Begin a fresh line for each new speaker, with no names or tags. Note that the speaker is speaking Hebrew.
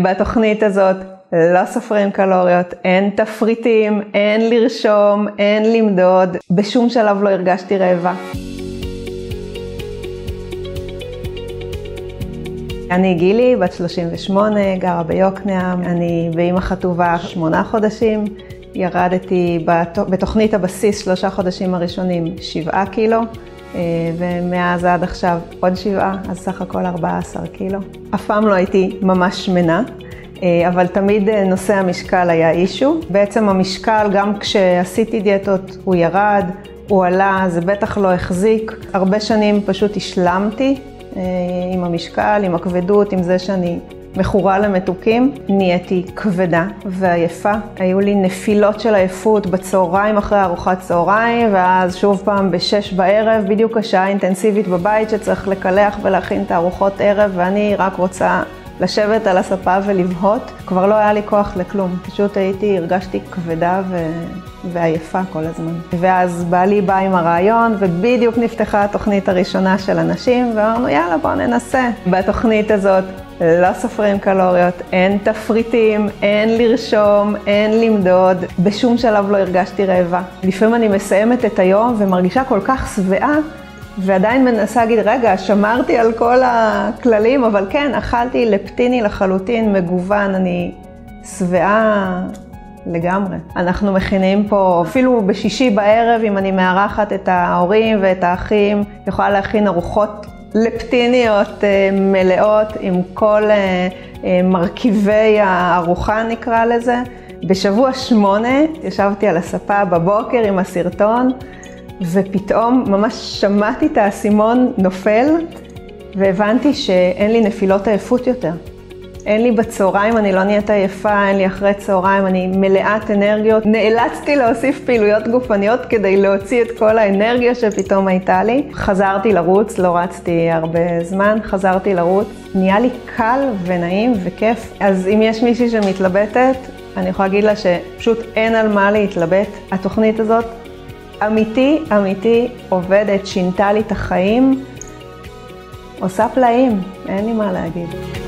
בתוכנית הזאת לא סופרים קלוריות, אין תפריטים, אין לרשום, אין למדוד, בשום שלב לא הרגשתי רעבה. אני גילי, בת 38, גרה ביוקנעם, אני באימא חטובה שמונה חודשים, ירדתי בתוכנית הבסיס שלושה חודשים הראשונים שבעה קילו, ומאז עד עכשיו עוד שבעה, אז סך הכל 14 קילו. אף פעם לא הייתי ממש שמנה. אה, אבל תמיד אה, נושא המשקל היה אישו. בעצם המשקל, גם כשעשיתי דיאטות, הוא ירד, הוא עלה, זה בטח לא החזיק. הרבה שנים פשוט השלמתי אה, עם המשקל, עם הכבדות, עם זה שאני מכורה למתוקים. נהייתי כבדה ועייפה. היו לי נפילות של עייפות בצהריים אחרי ארוחת צהריים, ואז שוב פעם בשש בערב, בדיוק השעה האינטנסיבית בבית שצריך לקלח ולהכין את הארוחות ערב, ואני רק רוצה לשבת על הספה ולבהות, כבר לא היה לי כוח לכלום. פשוט הייתי, הרגשתי כבדה ו... ועייפה כל הזמן. ואז בעלי בא עם הרעיון, ובדיוק נפתחה התוכנית הראשונה של אנשים, ואמרנו, יאללה, בואו ננסה. בתוכנית הזאת לא סופרים קלוריות, אין תפריטים, אין לרשום, אין למדוד. בשום שלב לא הרגשתי רעבה. לפעמים אני מסיימת את היום ומרגישה כל כך שבעה. ועדיין מנסה להגיד, רגע, שמרתי על כל הכללים, אבל כן, אכלתי לפטיני לחלוטין, מגוון, אני שבעה לגמרי. אנחנו מכינים פה, אפילו בשישי בערב, אם אני מארחת את ההורים ואת האחים, יכולה להכין ארוחות לפטיניות אה, מלאות עם כל אה, אה, מרכיבי הארוחה נקרא לזה. בשבוע שמונה ישבתי על הספה בבוקר עם הסרטון. ופתאום ממש שמעתי את האסימון נופל, והבנתי שאין לי נפילות עייפות יותר. אין לי בצהריים, אני לא נהיית עייפה, אין לי אחרי צהריים, אני מלאת אנרגיות. נאלצתי להוסיף פעילויות גופניות כדי להוציא את כל האנרגיה שפתאום הייתה לי. חזרתי לרוץ, לא רצתי הרבה זמן, חזרתי לרוץ. נהיה לי קל ונעים וכיף. אז אם יש מישהי שמתלבטת, אני יכולה להגיד לה שפשוט אין על מה להתלבט. התוכנית הזאת אמיתי, אמיתי, עובדת, שינתה לי את החיים, עושה פלאים, אין לי מה להגיד.